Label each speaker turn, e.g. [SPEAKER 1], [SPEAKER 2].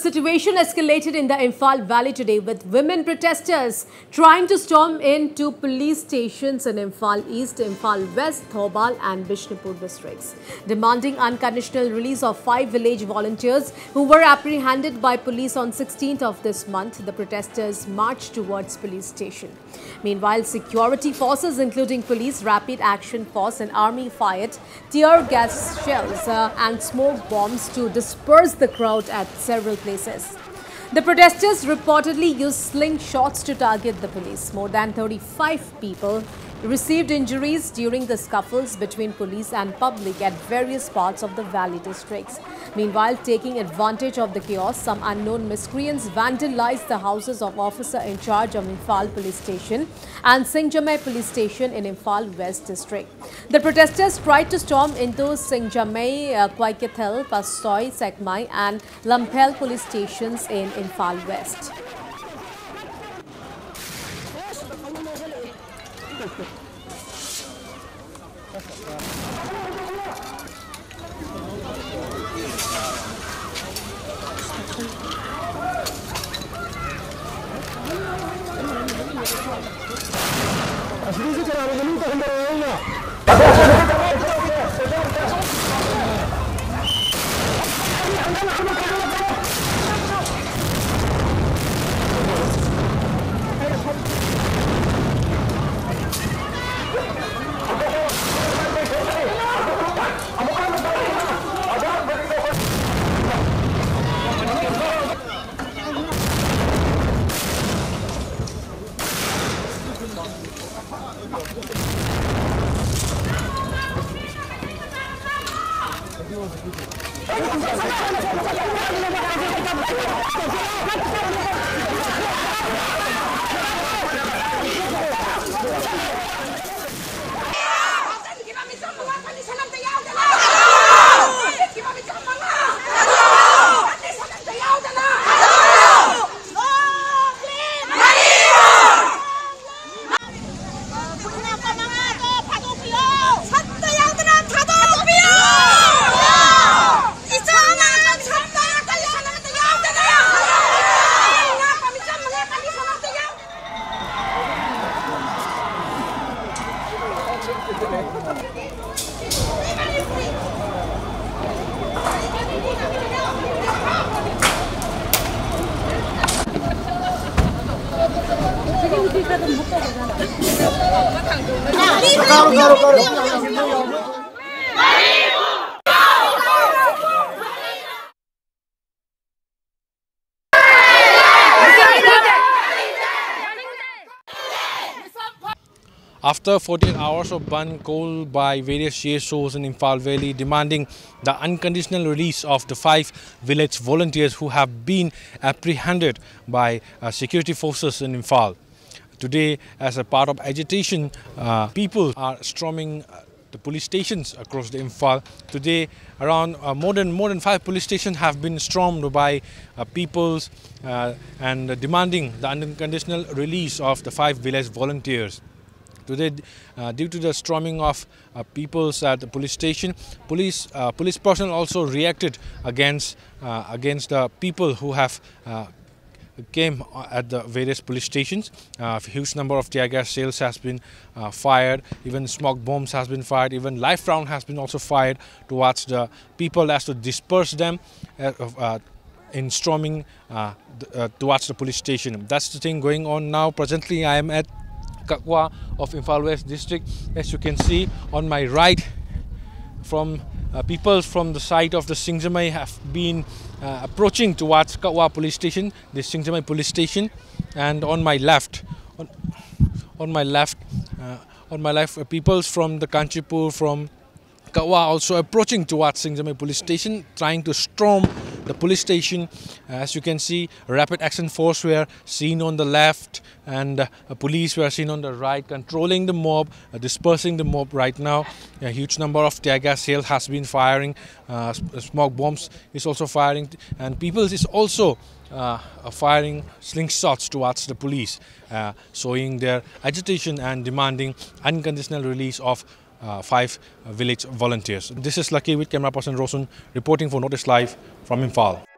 [SPEAKER 1] The situation escalated in the Imphal Valley today with women protesters trying to storm into police stations in Imphal East, Imphal West, Thoubal and Bishnupur districts, demanding unconditional release of five village volunteers who were apprehended by police on 16th of this month. The protesters marched towards police station. Meanwhile, security forces including police, rapid action force and army fired tear gas shells uh, and smoke bombs to disperse the crowd at several places places. The protesters reportedly used slingshots to target the police. More than 35 people received injuries during the scuffles between police and public at various parts of the valley districts. Meanwhile, taking advantage of the chaos, some unknown miscreants vandalized the houses of officer in charge of Imphal police station and Singjamei police station in Imphal West district. The protesters tried to storm into Singjamei, uh, Kwakeithel, Pasoi, Sekmai and Lamphel police stations in Imphal West.
[SPEAKER 2] Así dice que la Thank you.
[SPEAKER 3] After 14 hours of ban called by various CSOs in Imphal Valley demanding the unconditional release of the five village volunteers who have been apprehended by uh, security forces in Imphal. Today, as a part of agitation, uh, people are storming uh, the police stations across the Imphal. Today, around uh, more than more than five police stations have been stormed by uh, peoples uh, and demanding the unconditional release of the five village volunteers. Today, uh, due to the storming of uh, peoples at the police station, police police personnel also reacted against against the people who have came at the various police stations. Uh, a huge number of tear gas shells has been uh, fired, even smoke bombs has been fired, even live round has been also fired towards the people as to disperse them uh, uh, in storming uh, uh, towards the police station. That's the thing going on now. Presently, I am at Kakwa of Imphal West district. As you can see on my right, from uh, people from the side of the Singjamei have been uh, approaching towards Kakwa police station, the Singjamei police station, and on my left, on, on my left, uh, on my left, uh, people from the Kanchipur, from Kakwa also approaching towards Singjamei police station, trying to storm the police station. As you can see, rapid action force were seen on the left and uh, police were seen on the right, controlling the mob, uh, dispersing the mob right now. A huge number of tear gas hail has been firing, uh, smoke bombs is also firing, and people is also uh, firing slingshots towards the police, uh, showing their agitation and demanding unconditional release of uh, five uh, village volunteers. This is Lucky with camera person Rosun reporting for Northeast Live from Imphal.